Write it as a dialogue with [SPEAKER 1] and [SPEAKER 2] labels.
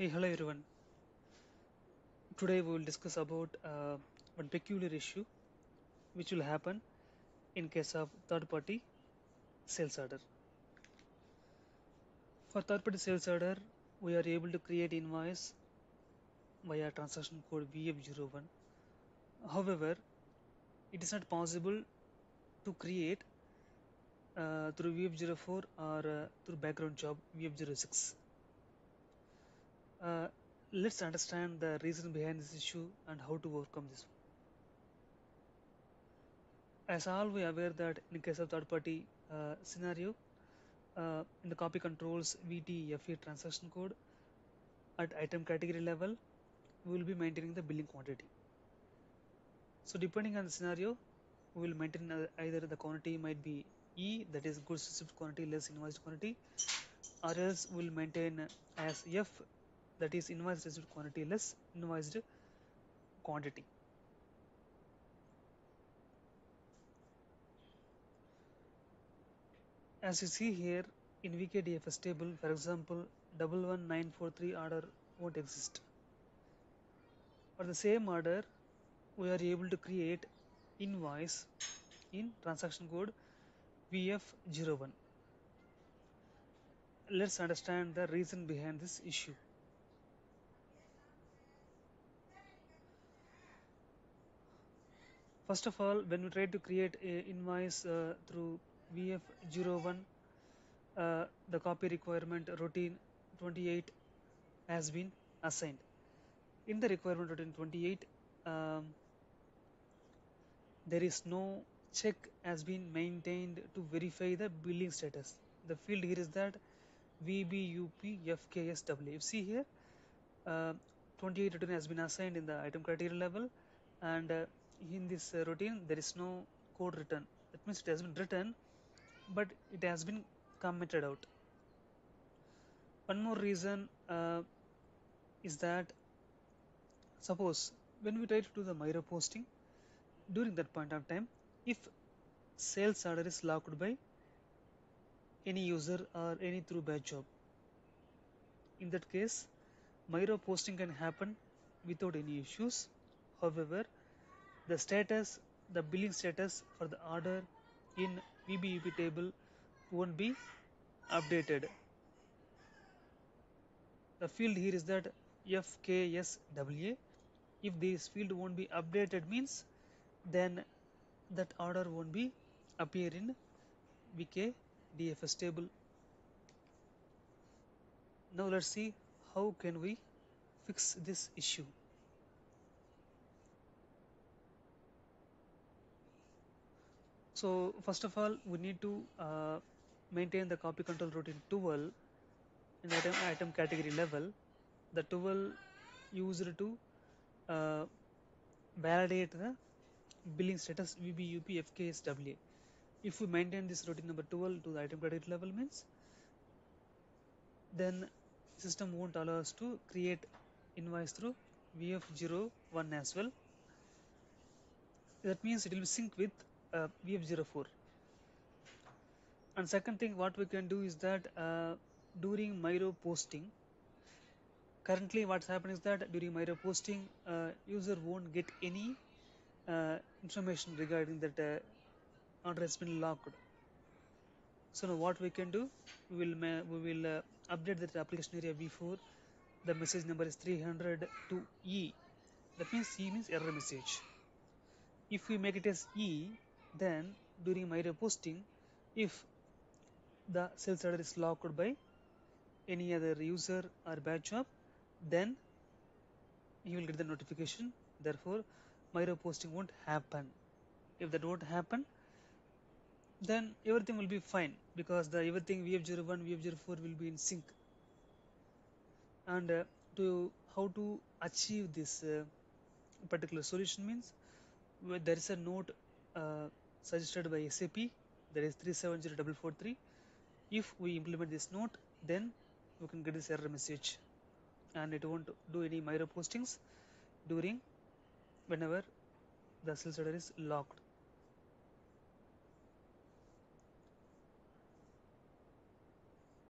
[SPEAKER 1] Hey, hello everyone. Today we will discuss about uh, one peculiar issue which will happen in case of third-party sales order. For third-party sales order, we are able to create invoice via transaction code VF01. However, it is not possible to create uh, through VF04 or uh, through background job VF06. Uh, let's understand the reason behind this issue and how to overcome this. As all we are aware that in case of third party uh, scenario, uh, in the copy controls VTFA transaction code at item category level, we will be maintaining the billing quantity. So depending on the scenario, we will maintain uh, either the quantity might be E that is goods received quantity less invoiced quantity or else we will maintain as F that is invoice received quantity less invoiced quantity. As you see here in VKDFS table, for example, 11943 order won't exist. For the same order, we are able to create invoice in transaction code VF01. Let's understand the reason behind this issue. First of all, when we try to create a invoice uh, through VF01, uh, the copy requirement routine 28 has been assigned. In the requirement routine 28, um, there is no check has been maintained to verify the billing status. The field here is that VBUP You see here, uh, 28 routine has been assigned in the item criteria level and uh, in this uh, routine there is no code written. That means it has been written but it has been commented out. One more reason uh, is that suppose when we try to do the MIRO posting during that point of time if sales order is locked by any user or any through batch job in that case MIRO posting can happen without any issues. However the status the billing status for the order in VBUP table won't be updated. The field here is that FKSWA if this field won't be updated means then that order won't be appear in VK DFS table. Now let's see how can we fix this issue so first of all we need to uh, maintain the copy control routine 12 in item, item category level. The 12 used to uh, validate the billing status VBUP FKSWA if we maintain this routine number 12 to the item category level means then system won't allow us to create invoice through VF01 as well. That means it will sync with uh, VF04 and second thing what we can do is that uh, during MIRO posting currently what's happening is that during MIRO posting uh, user won't get any uh, information regarding that uh, order has been locked. So now what we can do we will we will uh, update that application area v4 the message number is 300 to e. That means e means error message. If we make it as e then during MIRO posting if the sales order is locked by any other user or batch job then you will get the notification. Therefore my posting won't happen. If that won't happen then everything will be fine because the everything VF01 VF04 will be in sync. And uh, to how to achieve this uh, particular solution means there is a note uh, suggested by SAP that is 370443 if we implement this note then we can get this error message. And it won't do any MIRO postings during whenever the order is locked